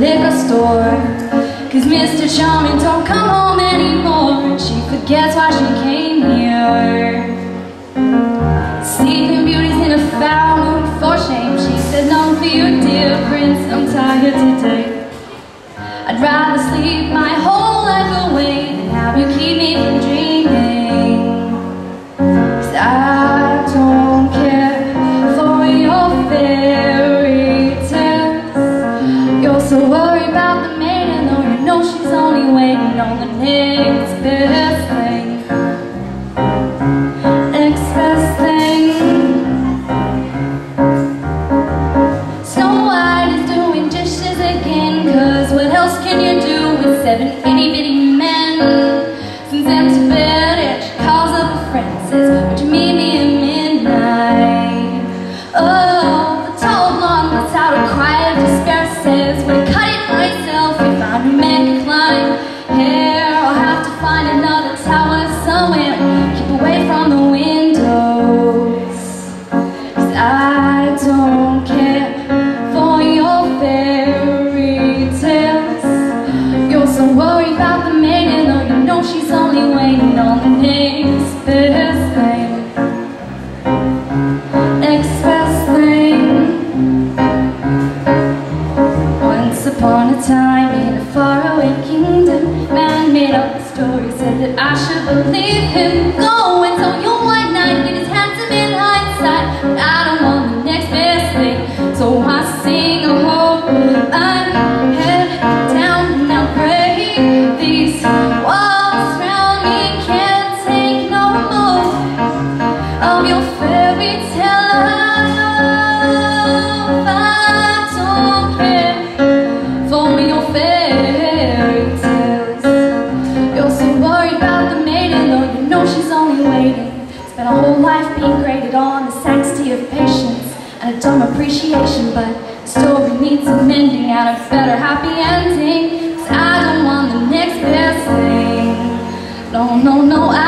liquor store Cause Mr. Charming don't come home so worried about the maiden, though you know she's only waiting on the next best thing. Next best thing. Snow White is doing dishes again, cause what else can you do with seven itty bitty Here, I'll have to find another tower somewhere, keep away from the I don't care for your fairy tales. You're so worried about the maiden, though you know she's only waiting on the next thing. Next best thing. Once upon a time made up story, said that I should believe him. Go and tell your waiting. Spent a whole life being graded on the sanctity of patience and a dumb appreciation, but the story needs amending and a better happy ending. 'Cause I don't want the next best thing. No, no, no, I